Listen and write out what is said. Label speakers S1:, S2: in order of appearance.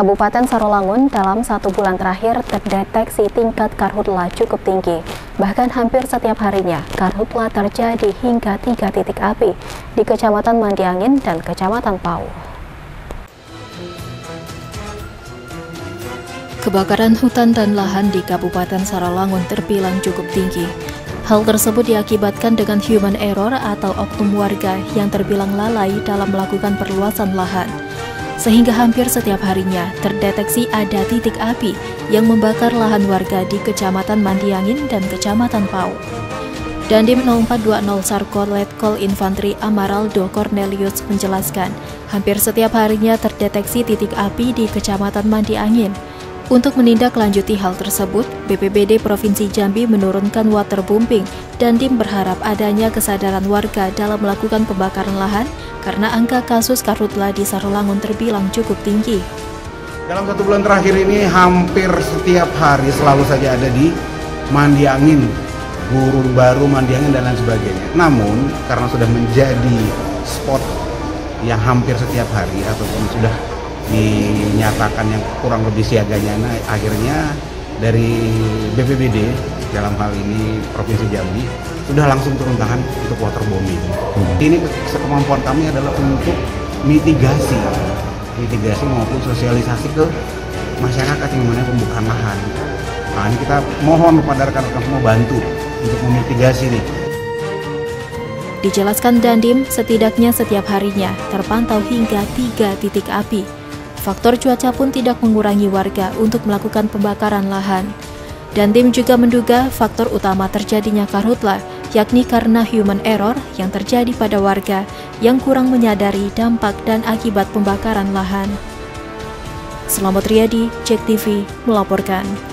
S1: Kabupaten Sarolangun dalam satu bulan terakhir terdeteksi tingkat karhutla cukup tinggi. Bahkan hampir setiap harinya, karhutla terjadi hingga tiga titik api di Kecamatan Mandiangin dan Kecamatan Pau. Kebakaran hutan dan lahan di Kabupaten Sarolangun terbilang cukup tinggi. Hal tersebut diakibatkan dengan human error atau oknum warga yang terbilang lalai dalam melakukan perluasan lahan sehingga hampir setiap harinya terdeteksi ada titik api yang membakar lahan warga di Kecamatan Mandiangin dan Kecamatan Pau. Dandim 0420 Sarko Letkol Infanteri Amaraldo Cornelius menjelaskan, hampir setiap harinya terdeteksi titik api di Kecamatan Mandiangin. Untuk menindaklanjuti hal tersebut, BPBD Provinsi Jambi menurunkan waterbombing dan DIM berharap adanya kesadaran warga dalam melakukan pembakaran lahan karena angka kasus karhutla di Sarolangun terbilang cukup tinggi.
S2: Dalam satu bulan terakhir ini hampir setiap hari selalu saja ada di mandi angin, gurun baru, mandi angin dan lain sebagainya. Namun karena sudah menjadi spot yang hampir setiap hari ataupun sudah dinyatakan yang kurang lebih siaganya, nah, akhirnya dari BPBD dalam hal ini Provinsi Jambi sudah langsung turun tangan untuk waterbombing. Hmm. Ini kemampuan kami adalah untuk mitigasi, mitigasi maupun sosialisasi ke masyarakat yang mengenai pembukaan lahan. Nah ini kita mohon kepada rekan-rekan semua bantu untuk memitigasi nih.
S1: Dijelaskan Dandim, setidaknya setiap harinya terpantau hingga tiga titik api Faktor cuaca pun tidak mengurangi warga untuk melakukan pembakaran lahan. Dan tim juga menduga faktor utama terjadinya karhutla yakni karena human error yang terjadi pada warga yang kurang menyadari dampak dan akibat pembakaran lahan. Selamat Riyadi, Cek TV, melaporkan.